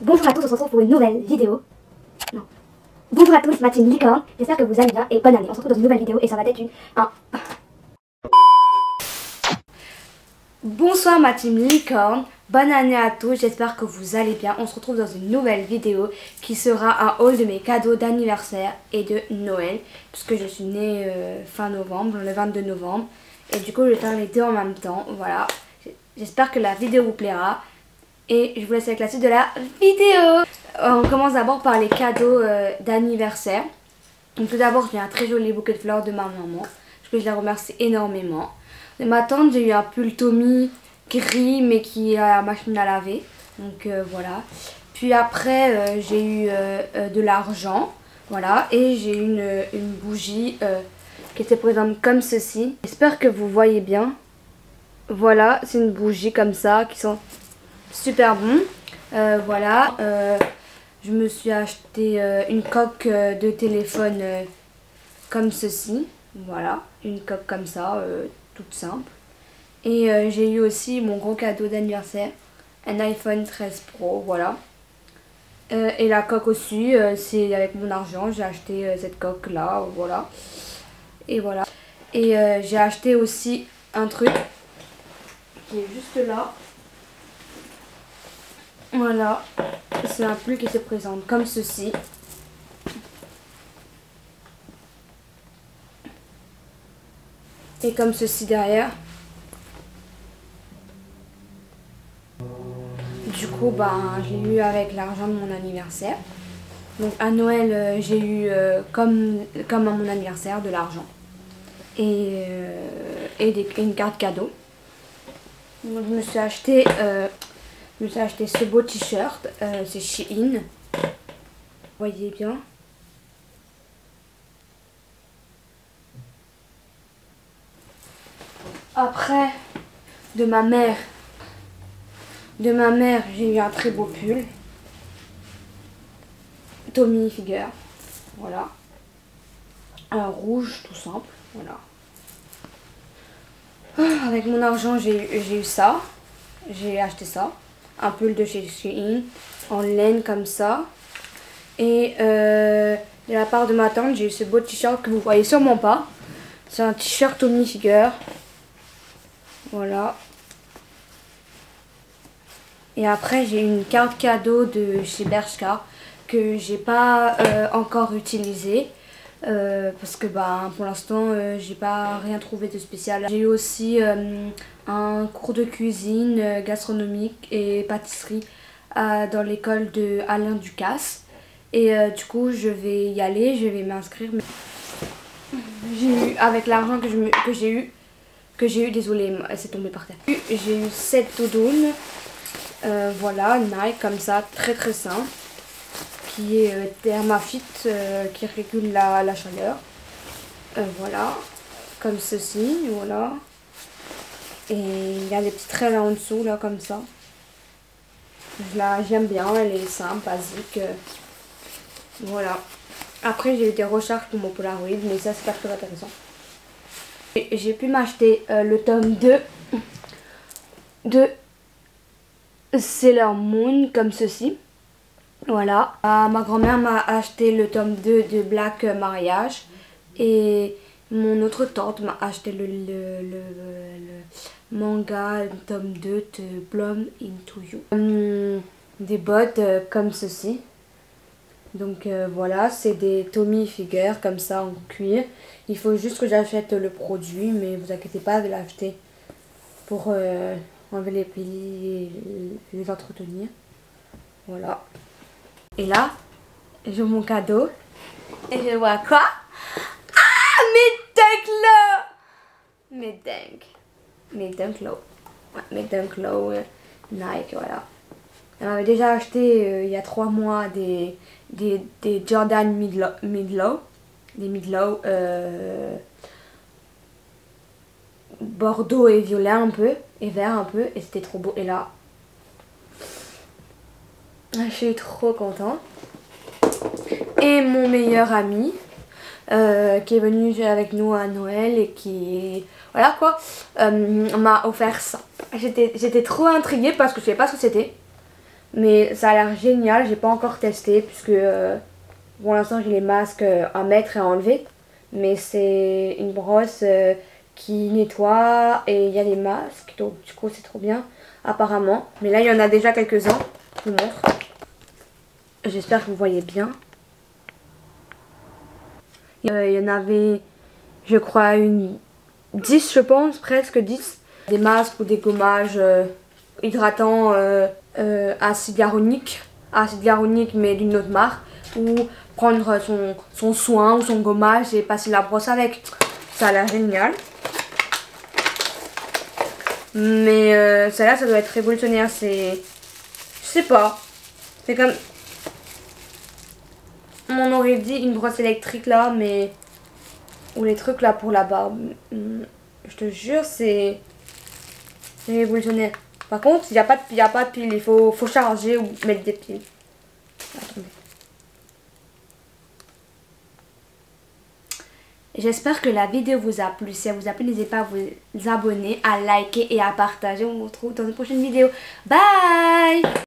Bonjour à tous, on se retrouve pour une nouvelle vidéo. Bonjour à tous, ma team Licorne. J'espère que vous allez bien et bonne année. On se retrouve dans une nouvelle vidéo et ça va être une... Un... Bonsoir ma team Licorne. Bonne année à tous, j'espère que vous allez bien. On se retrouve dans une nouvelle vidéo qui sera un haul de mes cadeaux d'anniversaire et de Noël. Puisque je suis née euh, fin novembre, le 22 novembre. Et du coup, je vais faire les deux en même temps. Voilà. J'espère que la vidéo vous plaira. Et je vous laisse avec la suite de la vidéo. On commence d'abord par les cadeaux euh, d'anniversaire. Donc tout d'abord, j'ai un très joli bouquet de fleurs de ma maman. Je la remercie énormément. De ma tante, j'ai eu un pull Tommy gris mais qui a la machine à laver. Donc euh, voilà. Puis après, euh, j'ai eu de l'argent. Voilà. Et j'ai une, une bougie qui était présente comme ceci. J'espère que vous voyez bien. Voilà, c'est une bougie comme ça qui sont super bon. Euh, voilà, euh, je me suis acheté euh, une coque de téléphone comme ceci. Voilà, une coque comme ça, toute simple. Et j'ai eu aussi mon gros cadeau d'anniversaire, un iPhone 13 Pro, voilà. et la coque aussi, c'est avec mon argent, j'ai acheté cette coque là, voilà. Et voilà. Et j'ai acheté aussi un truc qui est juste là. Voilà, c'est un pull qui se présente comme ceci. Et comme ceci derrière. Du coup, ben, j'ai eu avec l'argent de mon anniversaire. Donc à Noël, euh, j'ai eu euh, comme, à mon anniversaire de l'argent. Et, euh, et, des, une carte cadeau. Donc je me suis acheté je me suis acheté ce beau t-shirt, euh, c'est Shein. Voyez bien. Après, de ma mère, de ma mère, j'ai eu un très beau pull. Tommy Figure, voilà. Un rouge tout simple, voilà. Ah, avec mon argent, j'ai eu ça. J'ai acheté ça un pull de chez Shein en laine comme ça. Et euh, de la part de ma tante, j'ai eu ce beau t-shirt que vous voyez sûrement pas. C'est un t-shirt Omni-Figure. Voilà. Et après, j'ai une carte cadeau de chez Bershka que j'ai pas euh, encore utilisée. Euh, parce que bah, pour l'instant j'ai pas rien trouvé de spécial. J'ai eu aussi un cours de cuisine gastronomique et pâtisserie dans l'école de Alain Ducasse et du coup je vais y aller, je vais m'inscrire. J'ai eu avec l'argent que j'ai eu, que j'ai eu, désolé, c'est tombé par terre. J'ai eu cette doudoune, voilà, Nike comme ça, très très simple qui est euh, Thermafit euh, qui régule la, chaleur. Euh, voilà, comme ceci, voilà. Et il y a des petits traits là en dessous, là, comme ça. J'aime bien, elle est simple, basique. voilà. Après, j'ai eu des recherches pour mon Polaroid, mais ça, c'est pas très intéressant. J'ai pu m'acheter le tome 2 de Sailor Moon, comme ceci. Voilà. Euh, ma grand-mère m'a acheté le tome 2 de Black Mariage. Et mon autre tante m'a acheté le, le, manga tome 2 de Blum Into You. Hum, des bottes euh, comme ceci. Donc euh, voilà, c'est des Tommy Figure comme ça en cuir. Il faut juste que j'achète le produit, mais vous inquiétez pas de l'acheter pour enlever les plis et les entretenir. Voilà. Et là, j'ai mon cadeau. Et je vois quoi? Ah, mes Dunklo Mes Dunk. Mes Dunklo. Ouais, Dunklo euh, Nike, voilà. Elle m'avait déjà acheté euh, il y a trois mois des, des, des Jordan Midlow, Midlow. Des Midlow euh, bordeaux et violet un peu. Et vert un peu. Et c'était trop beau. Et là, je suis trop contente. Et mon meilleur ami, euh, qui est venu avec nous à Noël et qui, voilà quoi, euh, m'a offert ça. J'étais trop intriguée parce que je ne savais pas ce que c'était. Mais ça a l'air génial, j'ai pas encore testé puisque euh, pour l'instant j'ai les masques à mettre et à enlever. Mais c'est une brosse qui nettoie et il y a les masques, donc du coup c'est trop bien apparemment. Mais là il y en a déjà quelques-uns, je vous. J'espère que vous voyez bien. Il y en avait, je crois, une 10 je pense, presque 10. Des masques ou des gommages hydratants euh, acide hyaluronique, acide hyaluronique mais d'une autre marque, ou prendre son, son soin ou son gommage et passer la brosse avec. Ça a l'air génial. Mais euh, celle-là, ça doit être révolutionnaire. C'est. Je sais pas. C'est comme. On aurait dit une brosse électrique là, mais. Ou les trucs là pour la barbe. Je te jure, c'est. Révolutionnaire. Par contre, il n'y a, pas de, a pas de pile. Il faut, faut charger ou mettre des piles. J'espère que la vidéo vous a plu. Si elle vous a plu, n'hésitez pas à vous abonner, à liker et à partager. On se retrouve dans une prochaine vidéo. Bye